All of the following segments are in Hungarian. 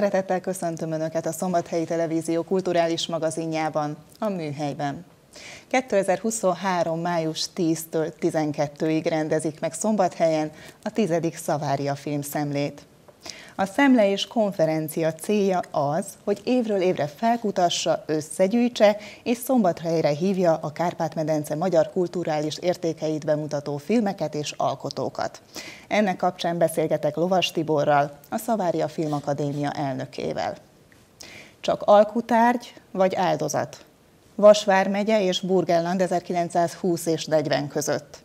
Szeretettel köszöntöm Önöket a Szombathelyi Televízió kulturális magazinjában, a Műhelyben. 2023. május 10-től 12-ig rendezik meg Szombathelyen a 10. Szavária filmszemlét. A szemle és konferencia célja az, hogy évről évre felkutassa, összegyűjtse és szombathelyre hívja a Kárpát-medence magyar kulturális értékeit bemutató filmeket és alkotókat. Ennek kapcsán beszélgetek Lovas Tiborral, a Szavária Filmakadémia elnökével. Csak alkutárgy vagy áldozat? Vasvár megye és Burgenland 1920 és 40 között.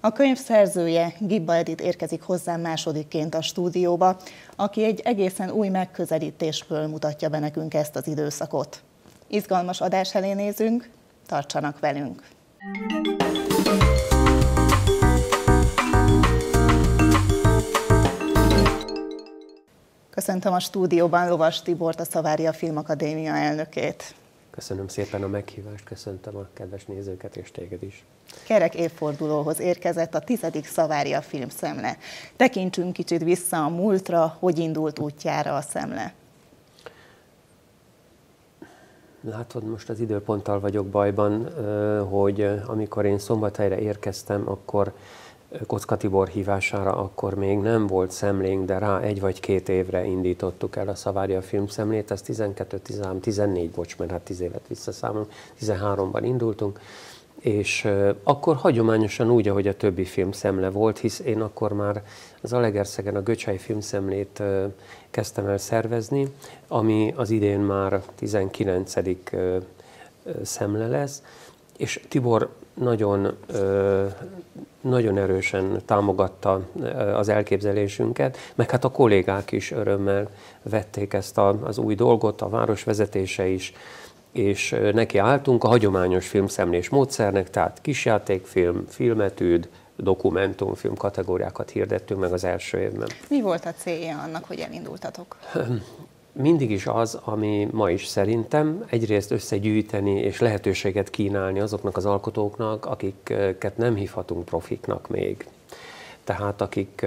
A könyv szerzője, Gibba Edith érkezik hozzám másodikként a stúdióba, aki egy egészen új megközelítésből mutatja be nekünk ezt az időszakot. Izgalmas adás elé nézünk, tartsanak velünk! Köszöntöm a stúdióban Lovas Tibort, a Szavária Filmakadémia elnökét. Köszönöm szépen a meghívást, köszöntöm a kedves nézőket és téged is. Kerek évfordulóhoz érkezett a tizedik Szavária filmszemle. Tekintsünk kicsit vissza a múltra, hogy indult útjára a szemle. Látod, most az időponttal vagyok bajban, hogy amikor én szombathelyre érkeztem, akkor Kocka Tibor hívására akkor még nem volt szemlénk, de rá egy vagy két évre indítottuk el a Szavária filmszemlét, ez 12, 13, 14, bocs, mert hát 10 évet visszaszámolunk, 13-ban indultunk, és akkor hagyományosan úgy, ahogy a többi filmszemle volt, hisz én akkor már az Alegerszegen a Göcsai filmszemlét kezdtem el szervezni, ami az idén már 19. szemle lesz, és Tibor nagyon, nagyon erősen támogatta az elképzelésünket, meg hát a kollégák is örömmel vették ezt az új dolgot, a városvezetése is, és neki álltunk a hagyományos filmszemlés módszernek, tehát kisjátékfilm, filmetűd, dokumentumfilm kategóriákat hirdettünk meg az első évben. Mi volt a célja annak, hogy elindultatok? Mindig is az, ami ma is szerintem, egyrészt összegyűjteni és lehetőséget kínálni azoknak az alkotóknak, akiket nem hívhatunk profiknak még. Tehát akik,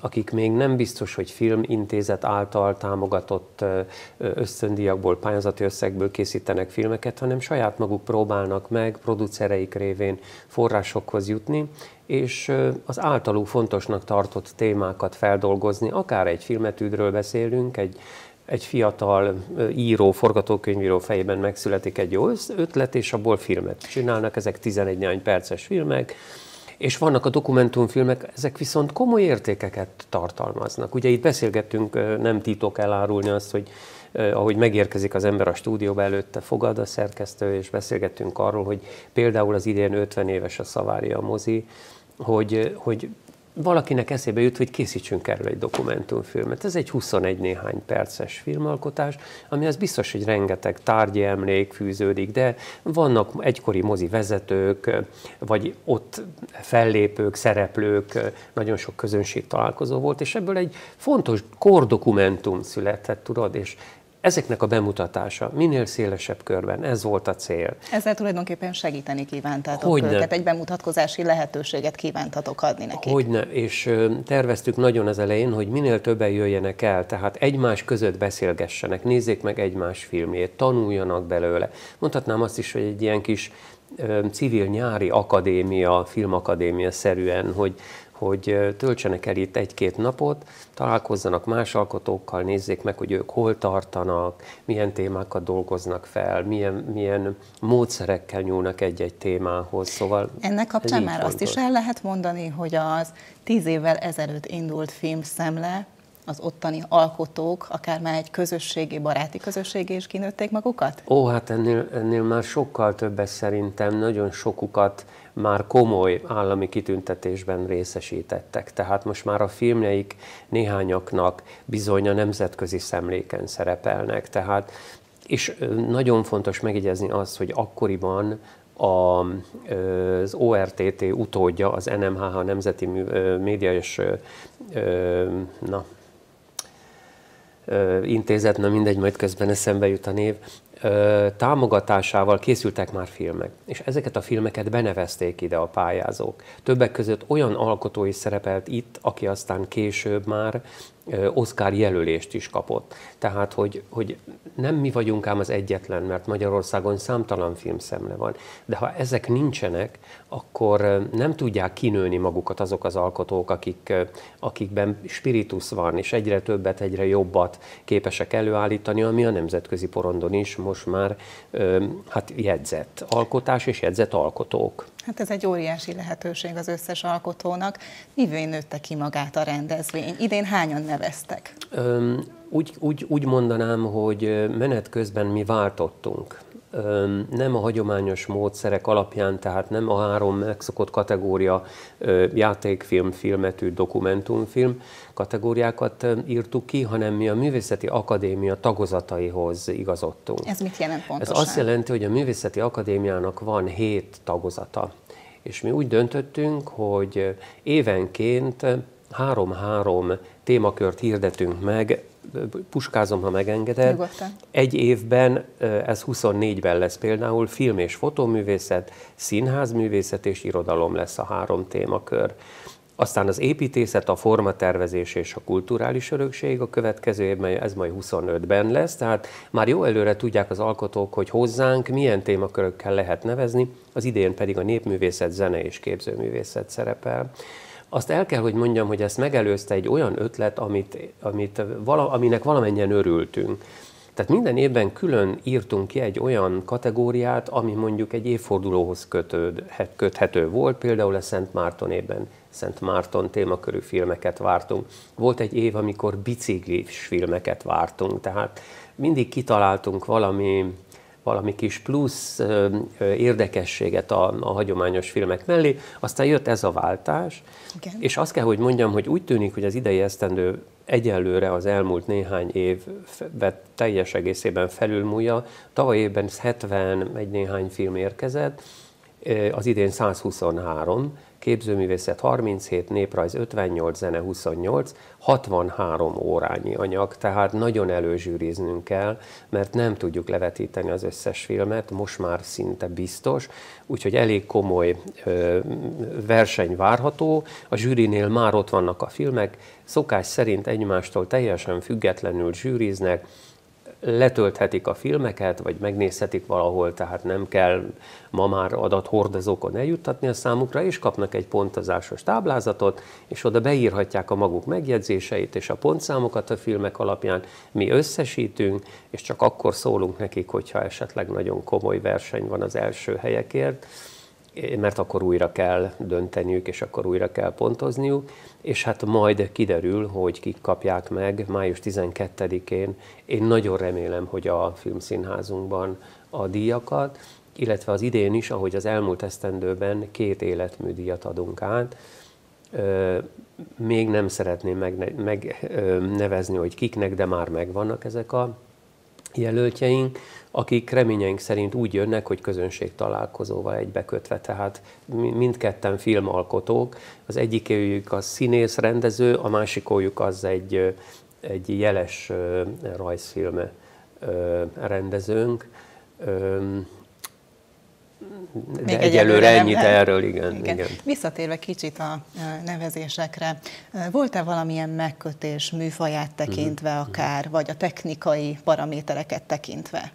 akik még nem biztos, hogy filmintézet által támogatott ösztöndíjakból, pályázati összegből készítenek filmeket, hanem saját maguk próbálnak meg producereik révén forrásokhoz jutni, és az általuk fontosnak tartott témákat feldolgozni, akár egy filmetűdről beszélünk, egy, egy fiatal író, forgatókönyvíró fejében megszületik egy jó ötlet, és abból filmet csinálnak, ezek 11 néhány perces filmek, és vannak a dokumentumfilmek, ezek viszont komoly értékeket tartalmaznak. Ugye itt beszélgettünk, nem titok elárulni azt, hogy ahogy megérkezik az ember a stúdióba előtte, fogad a szerkesztő, és beszélgettünk arról, hogy például az idén 50 éves a Szavária mozi, hogy, hogy valakinek eszébe jut, hogy készítsünk erről egy dokumentumfilmet. Ez egy 21 néhány perces filmalkotás, ami az biztos, hogy rengeteg tárgyi emlék fűződik, de vannak egykori mozi vezetők, vagy ott fellépők, szereplők, nagyon sok közönség találkozó volt, és ebből egy fontos kordokumentum született, tudod, és Ezeknek a bemutatása minél szélesebb körben, ez volt a cél. Ezzel tulajdonképpen segíteni kívántátok Hogyne. őket, egy bemutatkozási lehetőséget kívántatok adni nekik. Hogyne, és terveztük nagyon az elején, hogy minél többen jöjjenek el, tehát egymás között beszélgessenek, nézzék meg egymás filmjét, tanuljanak belőle. Mondhatnám azt is, hogy egy ilyen kis civil nyári akadémia, filmakadémia szerűen, hogy, hogy töltsenek el itt egy-két napot, találkozzanak más alkotókkal, nézzék meg, hogy ők hol tartanak, milyen témákat dolgoznak fel, milyen, milyen módszerekkel nyúlnak egy-egy témához. Szóval Ennek kapcsán már fontos. azt is el lehet mondani, hogy az tíz évvel ezelőtt indult filmszemle, az ottani alkotók, akár már egy közösségi, baráti közösségi is kinőtték magukat? Ó, hát ennél, ennél már sokkal többet szerintem, nagyon sokukat már komoly állami kitüntetésben részesítettek. Tehát most már a filmjeik néhányaknak bizony a nemzetközi szemléken szerepelnek. Tehát, és nagyon fontos megjegyezni azt, hogy akkoriban a, az ORTT utódja, az NMHH Nemzeti Média és na, intézet, na mindegy, majd közben eszembe jut a név, támogatásával készültek már filmek, és ezeket a filmeket benevezték ide a pályázók. Többek között olyan alkotó is szerepelt itt, aki aztán később már Oscar jelölést is kapott. Tehát, hogy, hogy nem mi vagyunk ám az egyetlen, mert Magyarországon számtalan filmszemle van, de ha ezek nincsenek, akkor nem tudják kinőni magukat azok az alkotók, akik, akikben spiritus van, és egyre többet, egyre jobbat képesek előállítani, ami a nemzetközi porondon is most már hát jegyzett alkotás és jegyzett alkotók. Hát ez egy óriási lehetőség az összes alkotónak. Mivé nőtte ki magát a rendezvény? Idén hányan neveztek? Öm, úgy, úgy, úgy mondanám, hogy menet közben mi váltottunk. Nem a hagyományos módszerek alapján, tehát nem a három megszokott kategória játékfilm, filmetű, dokumentumfilm kategóriákat írtuk ki, hanem mi a Művészeti Akadémia tagozataihoz igazodtunk. Ez mit jelent pontosan? Ez azt jelenti, hogy a Művészeti Akadémiának van hét tagozata és mi úgy döntöttünk, hogy évenként három-három témakört hirdetünk meg, puskázom, ha megengeded. Nyugodtan. Egy évben, ez 24-ben lesz például, film és fotóművészet, színházművészet és irodalom lesz a három témakör. Aztán az építészet, a formatervezés és a kulturális örökség a következő évben, ez majd 25-ben lesz, tehát már jó előre tudják az alkotók, hogy hozzánk milyen témakörökkel lehet nevezni, az idén pedig a népművészet, zene és képzőművészet szerepel. Azt el kell, hogy mondjam, hogy ezt megelőzte egy olyan ötlet, amit, amit vala, aminek valamennyien örültünk. Tehát minden évben külön írtunk ki egy olyan kategóriát, ami mondjuk egy évfordulóhoz kötőd, köthető volt, például a Szent Márton évben Szent Márton témakörű filmeket vártunk. Volt egy év, amikor biciklis filmeket vártunk, tehát mindig kitaláltunk valami, valami kis plusz érdekességet a, a hagyományos filmek mellé, aztán jött ez a váltás, Igen. és azt kell, hogy mondjam, hogy úgy tűnik, hogy az idei esztendő egyelőre az elmúlt néhány évben teljes egészében felülmúlja. Tavaly évben 70 egy néhány film érkezett, az idén 123, képzőművészet 37, néprajz 58, zene 28, 63 órányi anyag, tehát nagyon előzsűriznünk kell, mert nem tudjuk levetíteni az összes filmet, most már szinte biztos, úgyhogy elég komoly ö, verseny várható, a zsűrinél már ott vannak a filmek, szokás szerint egymástól teljesen függetlenül zsűriznek, letölthetik a filmeket, vagy megnézhetik valahol, tehát nem kell ma már adathordozókon eljuttatni a számukra, és kapnak egy pontozásos táblázatot, és oda beírhatják a maguk megjegyzéseit és a pontszámokat a filmek alapján. Mi összesítünk, és csak akkor szólunk nekik, hogyha esetleg nagyon komoly verseny van az első helyekért mert akkor újra kell dönteniük, és akkor újra kell pontozniuk, és hát majd kiderül, hogy kik kapják meg május 12-én. Én nagyon remélem, hogy a filmszínházunkban a díjakat, illetve az idén is, ahogy az elmúlt esztendőben két adunk át. Még nem szeretném megnevezni, hogy kiknek, de már megvannak ezek a jelöltjeink, akik reményeink szerint úgy jönnek, hogy közönség találkozóval egybekötve, tehát mindketten filmalkotók, az egyikőjük az színész, rendező, a másikójuk az egy, egy jeles rajzfilm rendezőnk. De Még egyelőre ennyit nem, erről, igen, igen. igen. Visszatérve kicsit a nevezésekre, volt-e valamilyen megkötés műfaját tekintve mm-hmm. akár, vagy a technikai paramétereket tekintve?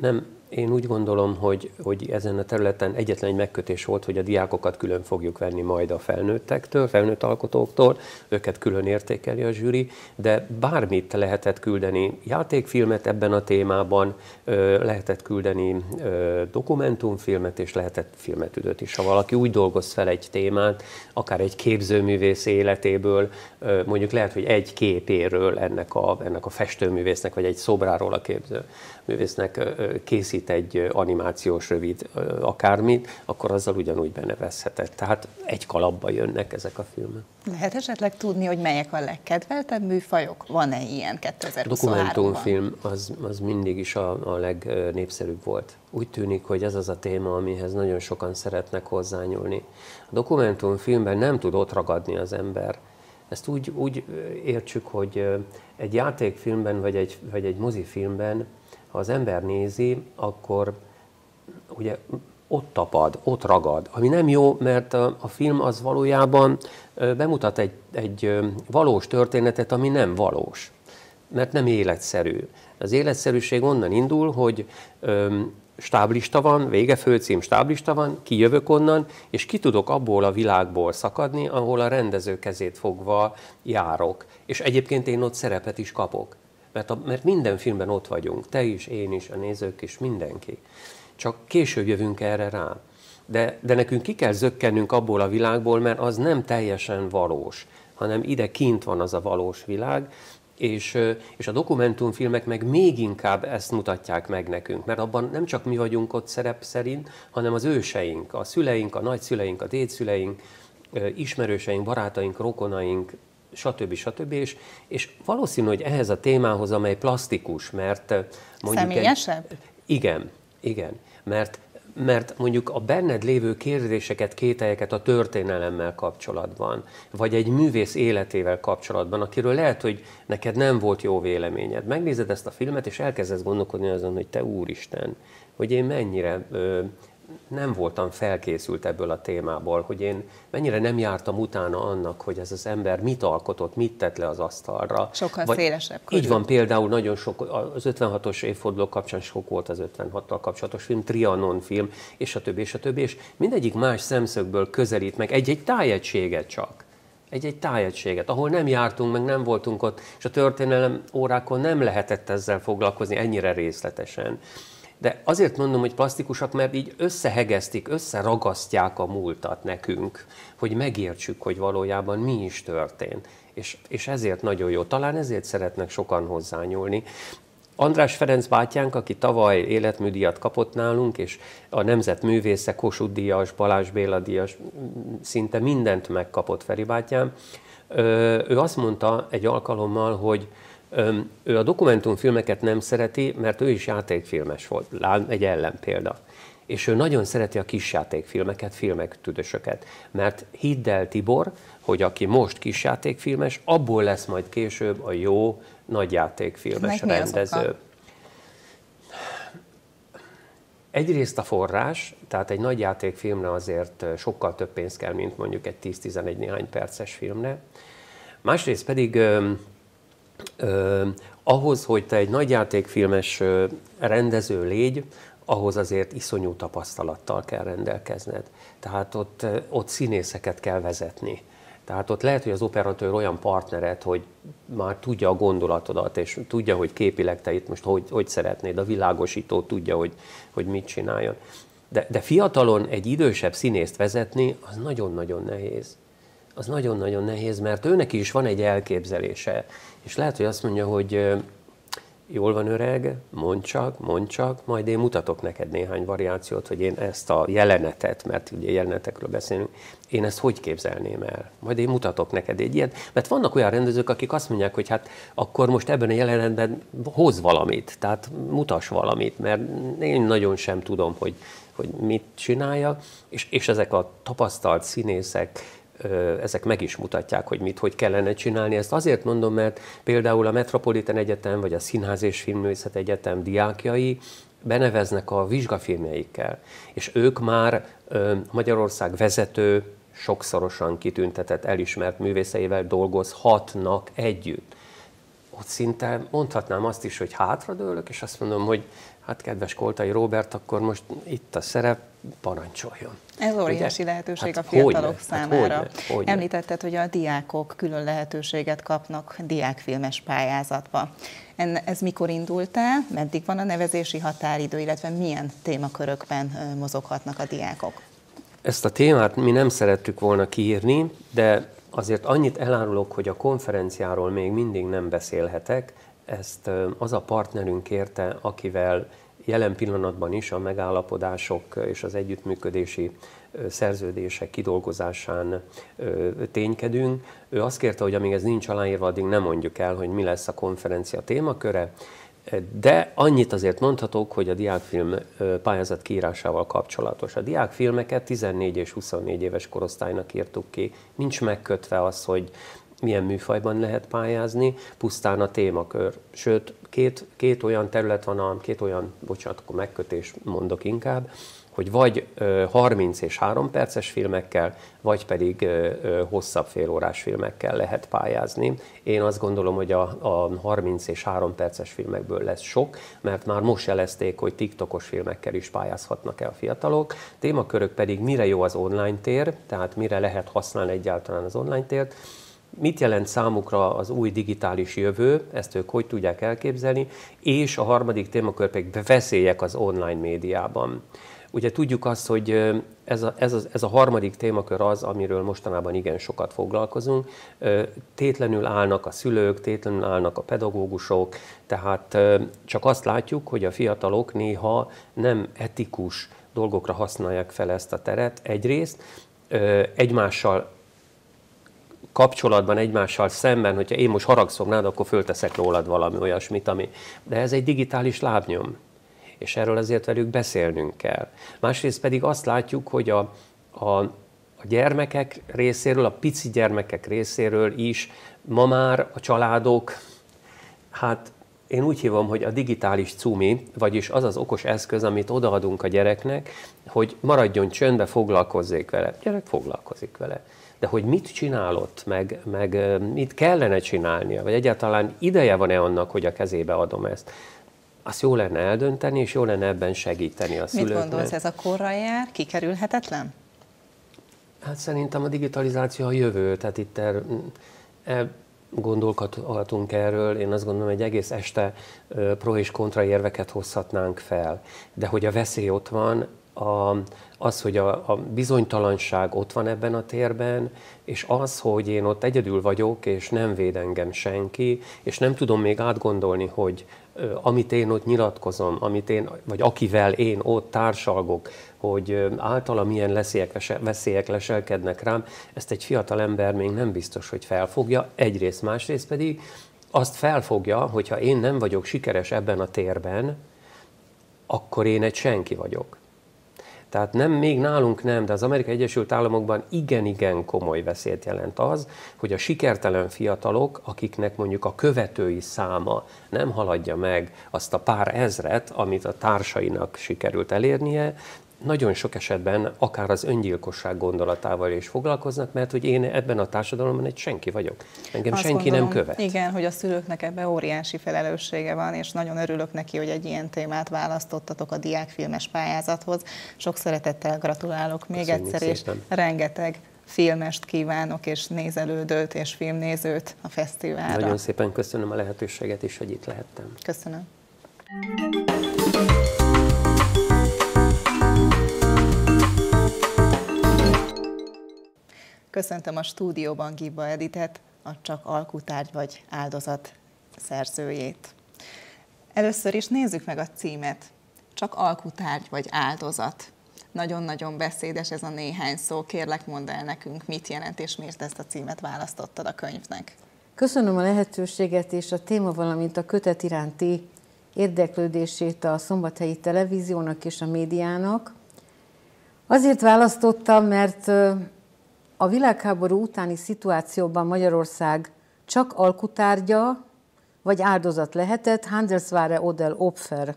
Nem, én úgy gondolom, hogy, hogy ezen a területen egyetlen egy megkötés volt, hogy a diákokat külön fogjuk venni majd a felnőttektől, felnőtt alkotóktól, őket külön értékeli a zsűri, de bármit lehetett küldeni, játékfilmet ebben a témában, lehetett küldeni dokumentumfilmet, és lehetett filmetüdőt is. Ha valaki úgy dolgoz fel egy témát, akár egy képzőművész életéből, mondjuk lehet, hogy egy képéről ennek a, ennek a festőművésznek, vagy egy szobráról a képzőművésznek készít készít egy animációs rövid akármit, akkor azzal ugyanúgy benevezhetett. Tehát egy kalapba jönnek ezek a filmek. Lehet esetleg tudni, hogy melyek a legkedveltebb műfajok? Van-e ilyen 2023-ban? Dokumentumfilm az, az mindig is a, a legnépszerűbb volt. Úgy tűnik, hogy ez az a téma, amihez nagyon sokan szeretnek hozzányúlni. A dokumentumfilmben nem tud ott ragadni az ember. Ezt úgy, úgy értsük, hogy egy játékfilmben vagy egy, vagy egy mozifilmben ha az ember nézi, akkor ugye ott tapad, ott ragad. Ami nem jó, mert a, a film az valójában bemutat egy, egy valós történetet, ami nem valós, mert nem életszerű. Az életszerűség onnan indul, hogy stáblista van, vége főcím stáblista van, kijövök onnan, és ki tudok abból a világból szakadni, ahol a rendező kezét fogva járok. És egyébként én ott szerepet is kapok. Mert, a, mert minden filmben ott vagyunk, te is, én is, a nézők is, mindenki. Csak később jövünk erre rá. De, de nekünk ki kell zökkennünk abból a világból, mert az nem teljesen valós, hanem ide kint van az a valós világ, és, és a dokumentumfilmek meg még inkább ezt mutatják meg nekünk, mert abban nem csak mi vagyunk ott szerep szerint, hanem az őseink, a szüleink, a nagyszüleink, a dédszüleink, ismerőseink, barátaink, rokonaink, stb. stb. És, és valószínű, hogy ehhez a témához, amely plastikus, mert mondjuk... Személyesebb? Egy, igen, igen, mert mert mondjuk a benned lévő kérdéseket, kételyeket a történelemmel kapcsolatban, vagy egy művész életével kapcsolatban, akiről lehet, hogy neked nem volt jó véleményed. Megnézed ezt a filmet, és elkezdesz gondolkodni azon, hogy te úristen, hogy én mennyire ö, nem voltam felkészült ebből a témából, hogy én mennyire nem jártam utána annak, hogy ez az ember mit alkotott, mit tett le az asztalra. Sokkal Vagy, szélesebb körül. Így van, például nagyon sok, az 56-os évforduló kapcsán sok volt az 56-tal kapcsolatos film, Trianon film, és a többi, és a többi, és mindegyik más szemszögből közelít meg egy-egy tájegységet csak egy-egy tájegységet, ahol nem jártunk, meg nem voltunk ott, és a történelem órákon nem lehetett ezzel foglalkozni ennyire részletesen. De azért mondom, hogy plastikusak, mert így összehegeztik, összeragasztják a múltat nekünk, hogy megértsük, hogy valójában mi is történt. És, és ezért nagyon jó. Talán ezért szeretnek sokan hozzányúlni. András Ferenc bátyánk, aki tavaly életműdíjat kapott nálunk, és a nemzetművésze, Kossuth díjas, Balázs Béla díjas, szinte mindent megkapott Feri bátyám, ő azt mondta egy alkalommal, hogy ő a dokumentumfilmeket nem szereti, mert ő is játékfilmes volt, egy ellenpélda. És ő nagyon szereti a kisjátékfilmeket, filmek tüdösöket. Mert hidd el, Tibor, hogy aki most kisjátékfilmes, abból lesz majd később a jó nagyjátékfilmes rendező. Egyrészt a forrás, tehát egy nagy játékfilmre azért sokkal több pénz kell, mint mondjuk egy 10-11 néhány perces filmre. Másrészt pedig Ö, ahhoz, hogy te egy nagyjátékfilmes rendező légy, ahhoz azért iszonyú tapasztalattal kell rendelkezned. Tehát ott, ott színészeket kell vezetni. Tehát ott lehet, hogy az operatőr olyan partneret, hogy már tudja a gondolatodat, és tudja, hogy képileg te itt most hogy, hogy szeretnéd, a világosító tudja, hogy, hogy mit csináljon. De, de fiatalon egy idősebb színészt vezetni, az nagyon-nagyon nehéz. Az nagyon-nagyon nehéz, mert őnek is van egy elképzelése, és lehet, hogy azt mondja, hogy jól van öreg, mondd csak, mondd csak, majd én mutatok neked néhány variációt, hogy én ezt a jelenetet, mert ugye jelenetekről beszélünk, én ezt hogy képzelném el? Majd én mutatok neked egy ilyet. Mert vannak olyan rendezők, akik azt mondják, hogy hát akkor most ebben a jelenetben hoz valamit, tehát mutas valamit, mert én nagyon sem tudom, hogy, hogy mit csinálja, és, és ezek a tapasztalt színészek, ezek meg is mutatják, hogy mit, hogy kellene csinálni. Ezt azért mondom, mert például a Metropolitan Egyetem vagy a Színház és Filmművészet Egyetem diákjai beneveznek a vizsgafilmjeikkel, és ők már Magyarország vezető, sokszorosan kitüntetett, elismert művészeivel dolgozhatnak együtt. Ott szinte mondhatnám azt is, hogy hátradőlök, és azt mondom, hogy hát kedves Koltai Robert, akkor most itt a szerep, parancsoljon. Ez óriási Ugye? lehetőség hát a fiatalok hogyne, hát számára. Hát hogyne, hogyne. Említetted, hogy a diákok külön lehetőséget kapnak diákfilmes pályázatba. Ez mikor indult el, meddig van a nevezési határidő, illetve milyen témakörökben mozoghatnak a diákok? Ezt a témát mi nem szerettük volna kiírni, de azért annyit elárulok, hogy a konferenciáról még mindig nem beszélhetek. Ezt az a partnerünk kérte, akivel jelen pillanatban is a megállapodások és az együttműködési szerződések kidolgozásán ténykedünk. Ő azt kérte, hogy amíg ez nincs aláírva, addig nem mondjuk el, hogy mi lesz a konferencia témaköre, de annyit azért mondhatok, hogy a diákfilm pályázat kiírásával kapcsolatos. A diákfilmeket 14 és 24 éves korosztálynak írtuk ki. Nincs megkötve az, hogy milyen műfajban lehet pályázni, pusztán a témakör. Sőt, két, két olyan terület van, a, két olyan, bocsánat, akkor megkötés mondok inkább, hogy vagy 30 és 3 perces filmekkel, vagy pedig hosszabb félórás filmekkel lehet pályázni. Én azt gondolom, hogy a, a 30 és 3 perces filmekből lesz sok, mert már most jelezték, hogy TikTokos filmekkel is pályázhatnak el a fiatalok. Témakörök pedig mire jó az online tér, tehát mire lehet használni egyáltalán az online tért, mit jelent számukra az új digitális jövő, ezt ők hogy tudják elképzelni, és a harmadik témakör pedig veszélyek az online médiában. Ugye tudjuk azt, hogy ez a, ez, a, ez a harmadik témakör az, amiről mostanában igen sokat foglalkozunk. Tétlenül állnak a szülők, tétlenül állnak a pedagógusok, tehát csak azt látjuk, hogy a fiatalok néha nem etikus dolgokra használják fel ezt a teret egyrészt, egymással kapcsolatban egymással szemben, hogyha én most haragszom rád, akkor fölteszek rólad valami olyasmit, ami... De ez egy digitális lábnyom, és erről azért velük beszélnünk kell. Másrészt pedig azt látjuk, hogy a, a, a gyermekek részéről, a pici gyermekek részéről is ma már a családok, hát én úgy hívom, hogy a digitális cumi, vagyis az az okos eszköz, amit odaadunk a gyereknek, hogy maradjon csöndbe, foglalkozzék vele. A gyerek foglalkozik vele de hogy mit csinálott, meg, meg mit kellene csinálnia, vagy egyáltalán ideje van-e annak, hogy a kezébe adom ezt, azt jó lenne eldönteni, és jó lenne ebben segíteni a szülőknek. Mit gondolsz, ez a korra jár, kikerülhetetlen? Hát szerintem a digitalizáció a jövő, tehát itt er, er, gondolkodhatunk erről, én azt gondolom, hogy egész este pro és kontra érveket hozhatnánk fel, de hogy a veszély ott van, a, az, hogy a, a bizonytalanság ott van ebben a térben, és az, hogy én ott egyedül vagyok, és nem véd engem senki, és nem tudom még átgondolni, hogy amit én ott nyilatkozom, amit én, vagy akivel én ott társalgok, hogy általa milyen leszélyek, veszélyek leselkednek rám, ezt egy fiatal ember még nem biztos, hogy felfogja, egyrészt, másrészt pedig azt felfogja, hogyha én nem vagyok sikeres ebben a térben, akkor én egy senki vagyok. Tehát nem, még nálunk nem, de az Amerikai Egyesült Államokban igen-igen komoly veszélyt jelent az, hogy a sikertelen fiatalok, akiknek mondjuk a követői száma nem haladja meg azt a pár ezret, amit a társainak sikerült elérnie, nagyon sok esetben akár az öngyilkosság gondolatával is foglalkoznak, mert hogy én ebben a társadalomban egy senki vagyok. Engem Azt senki gondolom, nem követ. Igen, hogy a szülőknek ebbe óriási felelőssége van, és nagyon örülök neki, hogy egy ilyen témát választottatok a diákfilmes pályázathoz. Sok szeretettel gratulálok még Köszönjük egyszer, szépen. és rengeteg filmest kívánok, és nézelődőt, és filmnézőt a fesztiválra. Nagyon szépen köszönöm a lehetőséget is, hogy itt lehettem. Köszönöm. Köszöntöm a stúdióban Gibba Editet, a Csak alkutárgy vagy áldozat szerzőjét. Először is nézzük meg a címet. Csak alkutárgy vagy áldozat. Nagyon-nagyon beszédes ez a néhány szó. Kérlek, mondd el nekünk, mit jelent és miért ezt a címet választottad a könyvnek. Köszönöm a lehetőséget és a téma, valamint a kötet iránti érdeklődését a Szombathelyi Televíziónak és a médiának. Azért választottam, mert a világháború utáni szituációban Magyarország csak alkutárgya vagy áldozat lehetett, Handelsware Odell Opfer.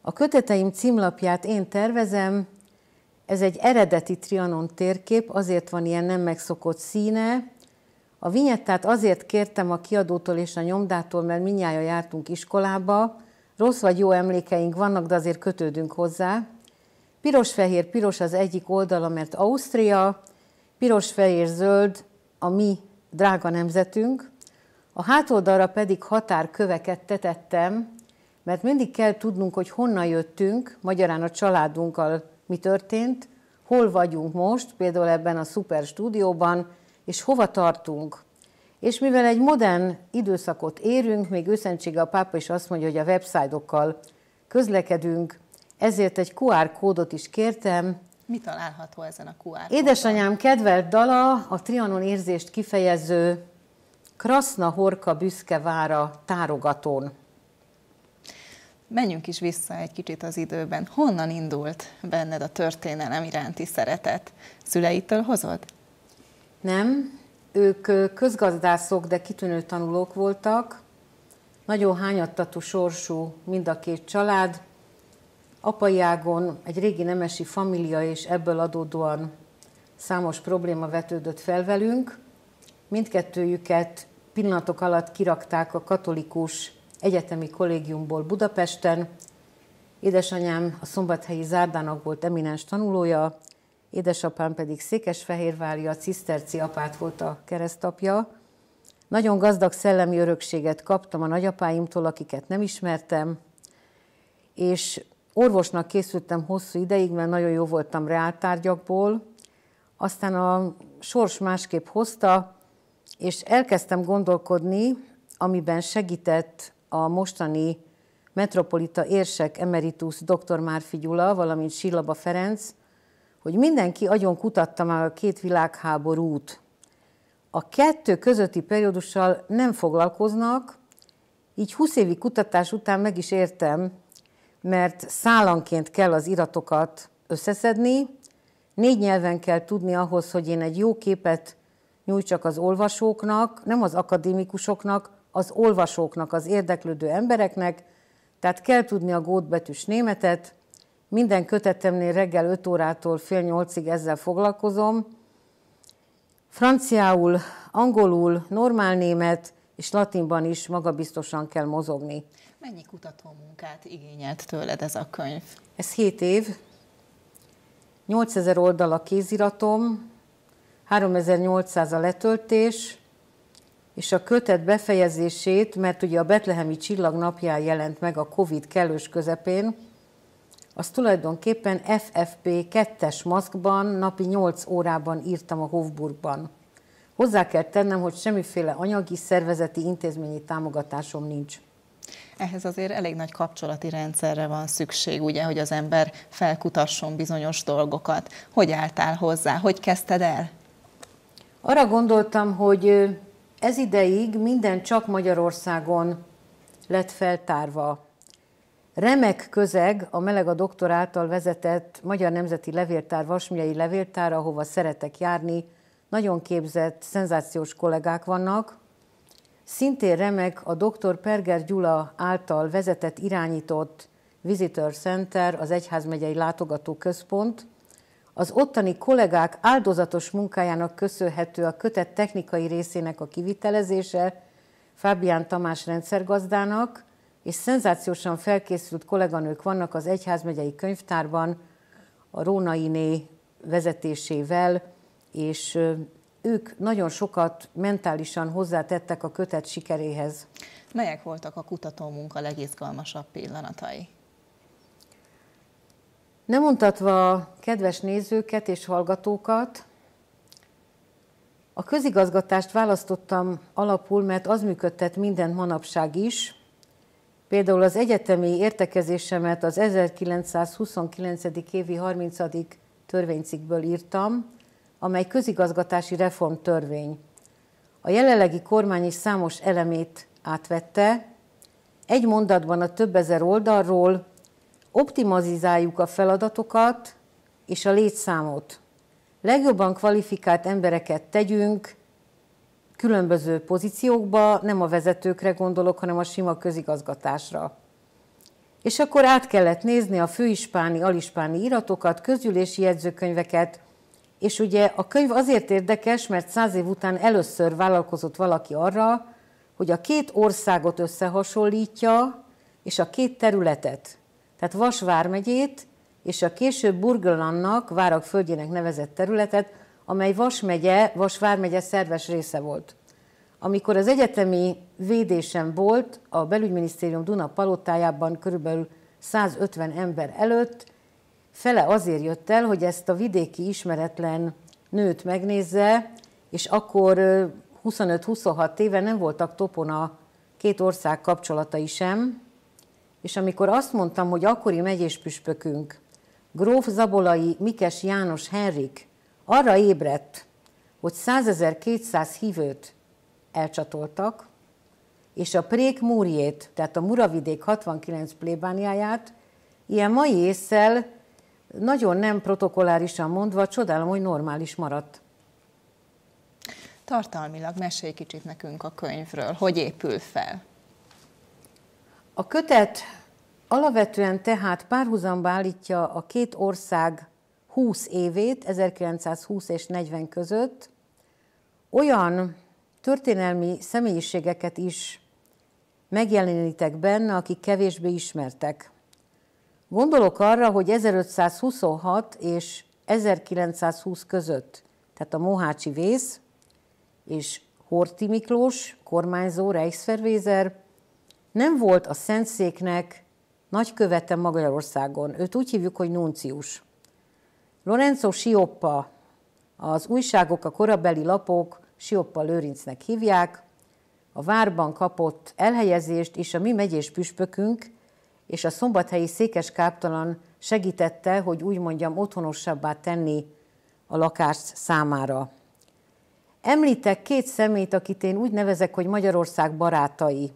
A köteteim címlapját én tervezem, ez egy eredeti Trianon térkép, azért van ilyen nem megszokott színe. A vinyettát azért kértem a kiadótól és a nyomdától, mert minnyája jártunk iskolába. Rossz vagy jó emlékeink vannak, de azért kötődünk hozzá. Piros-fehér-piros az egyik oldala, mert Ausztria, piros, fehér, zöld a mi drága nemzetünk, a hátoldalra pedig határköveket tetettem, mert mindig kell tudnunk, hogy honnan jöttünk, magyarán a családunkkal mi történt, hol vagyunk most, például ebben a szuper stúdióban, és hova tartunk. És mivel egy modern időszakot érünk, még őszentsége a pápa is azt mondja, hogy a websájtokkal közlekedünk, ezért egy QR kódot is kértem, mi található ezen a QR Édesanyám kedvelt dala, a Trianon érzést kifejező Kraszna Horka büszke vára tárogatón. Menjünk is vissza egy kicsit az időben. Honnan indult benned a történelem iránti szeretet? Szüleitől hozod? Nem. Ők közgazdászok, de kitűnő tanulók voltak. Nagyon hányattatú sorsú mind a két család. Apai ágon egy régi nemesi família, és ebből adódóan számos probléma vetődött fel velünk. Mindkettőjüket pillanatok alatt kirakták a katolikus egyetemi kollégiumból Budapesten. Édesanyám a szombathelyi Zárdának volt eminens tanulója, édesapám pedig Székesfehérvári, a ciszterci apát volt a keresztapja. Nagyon gazdag szellemi örökséget kaptam a nagyapáimtól, akiket nem ismertem, és orvosnak készültem hosszú ideig, mert nagyon jó voltam reáltárgyakból, aztán a sors másképp hozta, és elkezdtem gondolkodni, amiben segített a mostani metropolita érsek emeritus dr. Márfi Gyula, valamint Sillaba Ferenc, hogy mindenki agyon kutatta már a két világháborút. A kettő közötti periódussal nem foglalkoznak, így 20 évi kutatás után meg is értem, mert szálanként kell az iratokat összeszedni, négy nyelven kell tudni ahhoz, hogy én egy jó képet nyújtsak az olvasóknak, nem az akadémikusoknak, az olvasóknak, az érdeklődő embereknek, tehát kell tudni a gótbetűs németet, minden kötetemnél reggel 5 órától fél nyolcig ezzel foglalkozom. Franciául, angolul, normál német és latinban is magabiztosan kell mozogni. Mennyi kutatómunkát igényelt tőled ez a könyv? Ez 7 év, 8000 oldal a kéziratom, 3800 a letöltés, és a kötet befejezését, mert ugye a Betlehemi Csillag napján jelent meg a Covid kellős közepén, az tulajdonképpen FFP 2-es maszkban napi 8 órában írtam a Hofburgban. Hozzá kell tennem, hogy semmiféle anyagi, szervezeti, intézményi támogatásom nincs. Ehhez azért elég nagy kapcsolati rendszerre van szükség, ugye, hogy az ember felkutasson bizonyos dolgokat. Hogy álltál hozzá? Hogy kezdted el? Arra gondoltam, hogy ez ideig minden csak Magyarországon lett feltárva. Remek közeg a Meleg a doktor által vezetett Magyar Nemzeti Levéltár, Vasmiai Levéltár, ahova szeretek járni. Nagyon képzett, szenzációs kollégák vannak. Szintén remek a dr. Perger Gyula által vezetett, irányított Visitor Center, az Egyházmegyei Látogatóközpont. Az ottani kollégák áldozatos munkájának köszönhető a kötet technikai részének a kivitelezése, Fábián Tamás rendszergazdának, és szenzációsan felkészült kolléganők vannak az Egyházmegyei Könyvtárban, a Rónainé vezetésével, és ők nagyon sokat mentálisan hozzátettek a kötet sikeréhez. Melyek voltak a kutatómunka legizgalmasabb pillanatai? Nem mutatva a kedves nézőket és hallgatókat, a közigazgatást választottam alapul, mert az működtet minden manapság is. Például az egyetemi értekezésemet az 1929. évi 30. törvénycikkből írtam, amely közigazgatási reformtörvény. A jelenlegi kormány is számos elemét átvette, egy mondatban a több ezer oldalról optimalizáljuk a feladatokat és a létszámot. Legjobban kvalifikált embereket tegyünk különböző pozíciókba, nem a vezetőkre gondolok, hanem a sima közigazgatásra. És akkor át kellett nézni a főispáni, alispáni iratokat, közgyűlési jegyzőkönyveket, és ugye a könyv azért érdekes, mert száz év után először vállalkozott valaki arra, hogy a két országot összehasonlítja, és a két területet. Tehát Vas vármegyét és a később Burgolannak, Várak földjének nevezett területet, amely Vas megye, Vas vármegye szerves része volt. Amikor az egyetemi védésem volt, a belügyminisztérium Duna palotájában körülbelül 150 ember előtt, fele azért jött el, hogy ezt a vidéki ismeretlen nőt megnézze, és akkor 25-26 éve nem voltak topon a két ország kapcsolatai sem, és amikor azt mondtam, hogy akkori megyéspüspökünk, gróf Zabolai Mikes János Henrik arra ébredt, hogy 100.200 hívőt elcsatoltak, és a Prék Múriét, tehát a Muravidék 69 plébániáját ilyen mai észszel nagyon nem protokollárisan mondva, csodálom, hogy normális maradt. Tartalmilag mesélj kicsit nekünk a könyvről, hogy épül fel. A kötet alapvetően tehát párhuzamba állítja a két ország 20 évét, 1920 és 40 között, olyan történelmi személyiségeket is megjelenítek benne, akik kevésbé ismertek. Gondolok arra, hogy 1526 és 1920 között, tehát a Mohácsi vész és Horti Miklós, kormányzó, Reichsverweser, nem volt a Szentszéknek nagykövete Magyarországon. Őt úgy hívjuk, hogy nuncius. Lorenzo Sioppa, az újságok, a korabeli lapok Sioppa Lőrincnek hívják, a várban kapott elhelyezést, és a mi megyés püspökünk és a szombathelyi székes káptalan segítette, hogy úgy mondjam, otthonosabbá tenni a lakást számára. Említek két szemét, akit én úgy nevezek, hogy Magyarország barátai.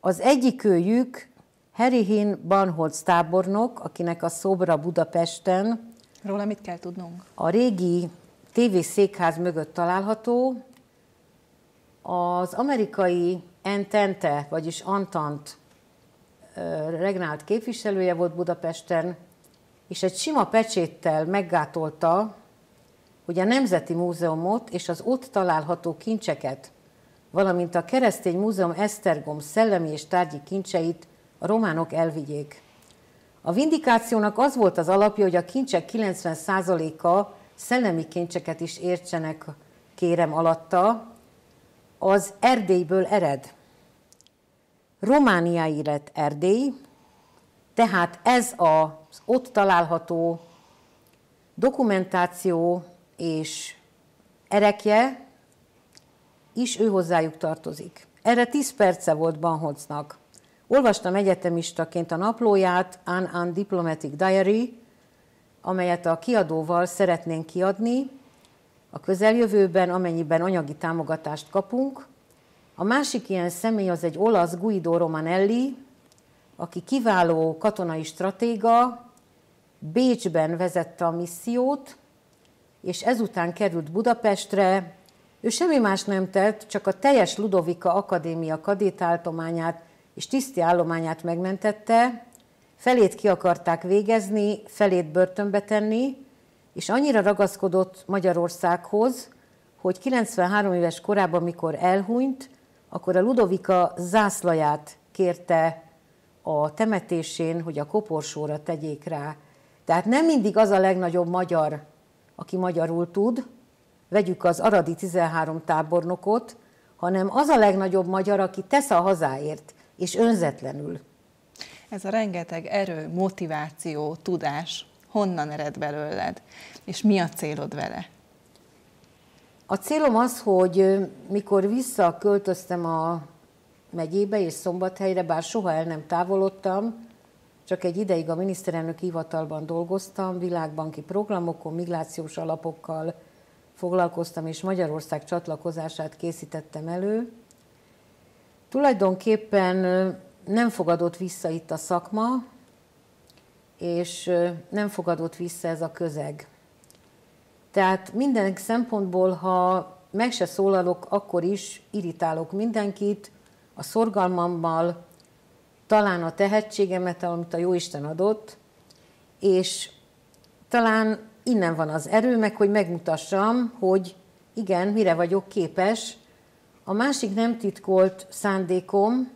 Az egyik őjük Herihin Banholz tábornok, akinek a szobra Budapesten. Róla mit kell tudnunk? A régi TV székház mögött található. Az amerikai Entente, vagyis Antant regnált képviselője volt Budapesten, és egy sima pecséttel meggátolta, hogy a Nemzeti Múzeumot és az ott található kincseket, valamint a Keresztény Múzeum Esztergom szellemi és tárgyi kincseit a románok elvigyék. A vindikációnak az volt az alapja, hogy a kincsek 90%-a szellemi kincseket is értsenek, kérem alatta, az Erdélyből ered. Romániai lett Erdély, tehát ez az ott található dokumentáció és erekje is ő hozzájuk tartozik. Erre 10 perce volt Banhocnak. Olvastam egyetemistaként a naplóját, An An Diplomatic Diary, amelyet a kiadóval szeretnénk kiadni a közeljövőben, amennyiben anyagi támogatást kapunk. A másik ilyen személy az egy olasz Guido Romanelli, aki kiváló katonai stratéga, Bécsben vezette a missziót, és ezután került Budapestre. Ő semmi más nem tett, csak a teljes Ludovika Akadémia kadétáltományát és tiszti állományát megmentette, felét ki akarták végezni, felét börtönbe tenni, és annyira ragaszkodott Magyarországhoz, hogy 93 éves korában, mikor elhunyt, akkor a Ludovika zászlaját kérte a temetésén, hogy a koporsóra tegyék rá. Tehát nem mindig az a legnagyobb magyar, aki magyarul tud, vegyük az Aradi 13 tábornokot, hanem az a legnagyobb magyar, aki tesz a hazáért, és önzetlenül. Ez a rengeteg erő, motiváció, tudás, honnan ered belőled, és mi a célod vele? A célom az, hogy mikor visszaköltöztem a megyébe és Szombathelyre, bár soha el nem távolodtam, csak egy ideig a miniszterelnök hivatalban dolgoztam, világbanki programokon, migrációs alapokkal foglalkoztam, és Magyarország csatlakozását készítettem elő. Tulajdonképpen nem fogadott vissza itt a szakma, és nem fogadott vissza ez a közeg. Tehát minden szempontból, ha meg se szólalok, akkor is irritálok mindenkit, a szorgalmammal, talán a tehetségemet, amit a Jóisten adott, és talán innen van az erő, meg hogy megmutassam, hogy igen, mire vagyok képes. A másik nem titkolt szándékom,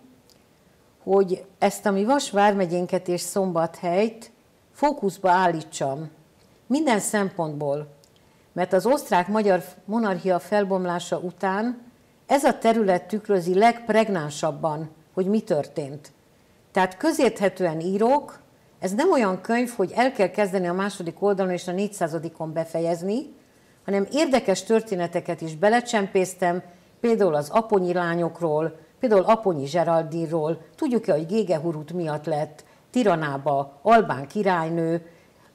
hogy ezt a mi Vas vármegyénket és Szombathelyt fókuszba állítsam. Minden szempontból. Mert az osztrák-magyar monarchia felbomlása után ez a terület tükrözi legpregnánsabban, hogy mi történt. Tehát közérthetően írok, ez nem olyan könyv, hogy el kell kezdeni a második oldalon és a 400-on befejezni, hanem érdekes történeteket is belecsempésztem, például az aponyi lányokról, például Aponyi Zseraldinról, tudjuk-e, hogy Gégehurut miatt lett Tiranába Albán királynő,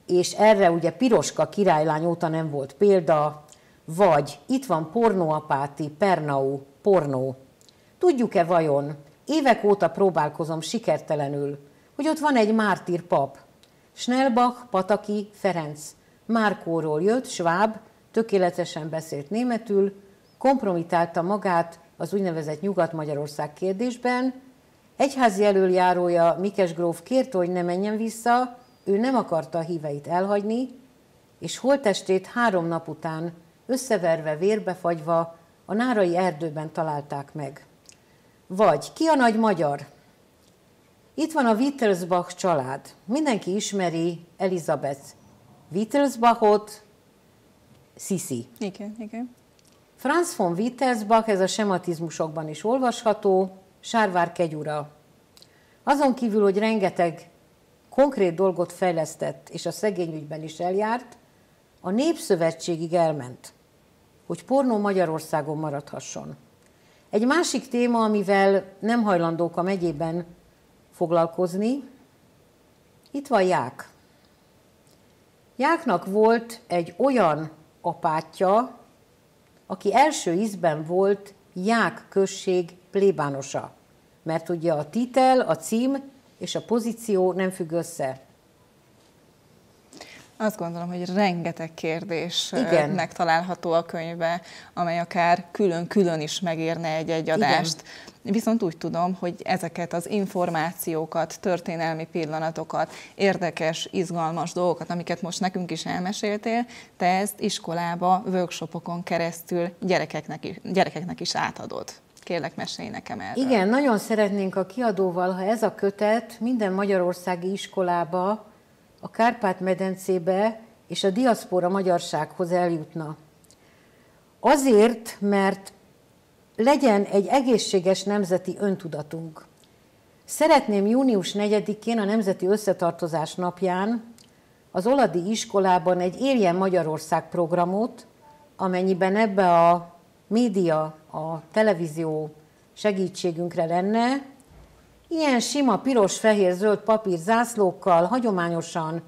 és erre ugye Piroska királylány óta nem volt példa, vagy itt van pornóapáti, Pernau, pornó. Tudjuk-e vajon, évek óta próbálkozom sikertelenül, hogy ott van egy mártír pap. Schnellbach, Pataki, Ferenc. Márkóról jött, Schwab, tökéletesen beszélt németül, kompromitálta magát az úgynevezett Nyugat-Magyarország kérdésben, Egyházi előjárója Mikes gróf kérte, hogy ne menjen vissza, ő nem akarta a híveit elhagyni, és holtestét három nap után összeverve, vérbefagyva a nárai erdőben találták meg. Vagy ki a nagy magyar? Itt van a Wittelsbach család. Mindenki ismeri Elizabeth Wittelsbachot, Sisi. Igen, igen. Franz von Wittelsbach, ez a sematizmusokban is olvasható, Sárvár kegyura. Azon kívül, hogy rengeteg konkrét dolgot fejlesztett, és a szegényügyben is eljárt, a Népszövetségig elment, hogy pornó Magyarországon maradhasson. Egy másik téma, amivel nem hajlandók a megyében foglalkozni, itt van Ják. Jáknak volt egy olyan apátja, aki első ízben volt Ják község plébánosa. Mert ugye a titel, a cím és a pozíció nem függ össze. Azt gondolom, hogy rengeteg kérdés Igen. megtalálható a könyvbe, amely akár külön-külön is megérne egy-egy adást. Igen. Viszont úgy tudom, hogy ezeket az információkat, történelmi pillanatokat, érdekes, izgalmas dolgokat, amiket most nekünk is elmeséltél, te ezt iskolába, workshopokon keresztül gyerekeknek is, gyerekeknek is átadod. Kérlek, mesélj nekem erről. Igen, nagyon szeretnénk a kiadóval, ha ez a kötet minden magyarországi iskolába a Kárpát-medencébe és a diaszpora magyarsághoz eljutna. Azért, mert legyen egy egészséges nemzeti öntudatunk. Szeretném június 4-én a Nemzeti Összetartozás napján az Oladi iskolában egy Érjen Magyarország programot, amennyiben ebbe a média, a televízió segítségünkre lenne, Ilyen sima piros-fehér-zöld papír zászlókkal hagyományosan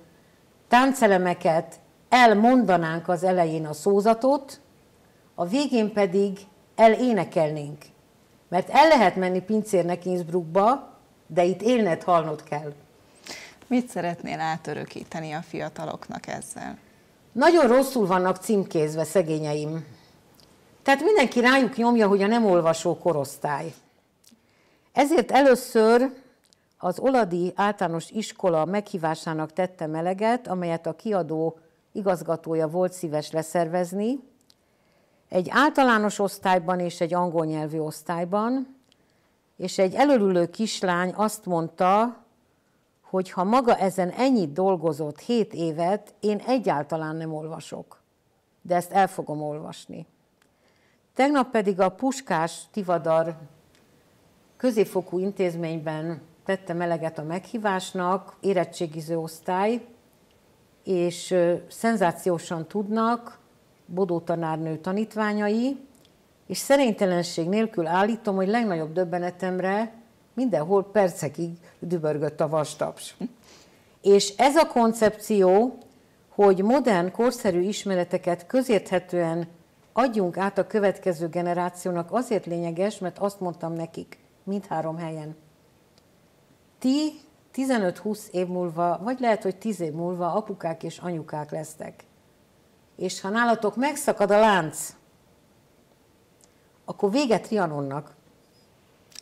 táncelemeket elmondanánk az elején a szózatot, a végén pedig elénekelnénk. Mert el lehet menni pincérnek Innsbruckba, de itt élned, halnod kell. Mit szeretnél átörökíteni a fiataloknak ezzel? Nagyon rosszul vannak címkézve szegényeim. Tehát mindenki rájuk nyomja, hogy a nem olvasó korosztály. Ezért először az Oladi általános iskola meghívásának tette meleget, amelyet a kiadó igazgatója volt szíves leszervezni, egy általános osztályban és egy angol nyelvű osztályban, és egy előülő kislány azt mondta, hogy ha maga ezen ennyit dolgozott, hét évet, én egyáltalán nem olvasok, de ezt el fogom olvasni. Tegnap pedig a Puskás Tivadar középfokú intézményben tette meleget a meghívásnak, érettségiző osztály, és szenzációsan tudnak Bodó tanárnő tanítványai, és szerénytelenség nélkül állítom, hogy legnagyobb döbbenetemre mindenhol percekig dübörgött a vastaps. És ez a koncepció, hogy modern, korszerű ismereteket közérthetően adjunk át a következő generációnak, azért lényeges, mert azt mondtam nekik, mindhárom helyen. Ti 15-20 év múlva, vagy lehet, hogy 10 év múlva apukák és anyukák lesztek. És ha nálatok megszakad a lánc, akkor véget Trianonnak.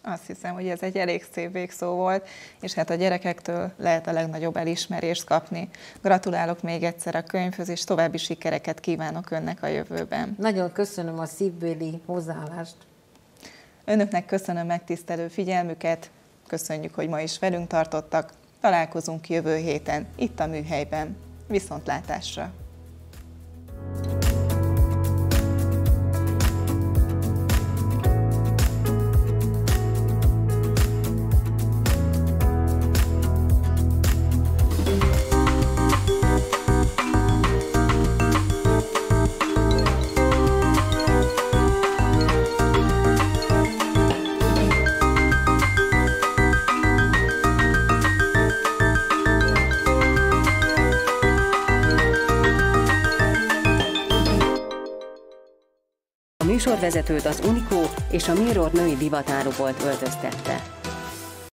Azt hiszem, hogy ez egy elég szép végszó volt, és hát a gyerekektől lehet a legnagyobb elismerést kapni. Gratulálok még egyszer a könyvhöz, és további sikereket kívánok önnek a jövőben. Nagyon köszönöm a szívbéli hozzáállást. Önöknek köszönöm megtisztelő figyelmüket, köszönjük, hogy ma is velünk tartottak. Találkozunk jövő héten, itt a műhelyben. Viszontlátásra! Műsorvezetőt az Unikó és a Mirror női divatárobolt öltöztette.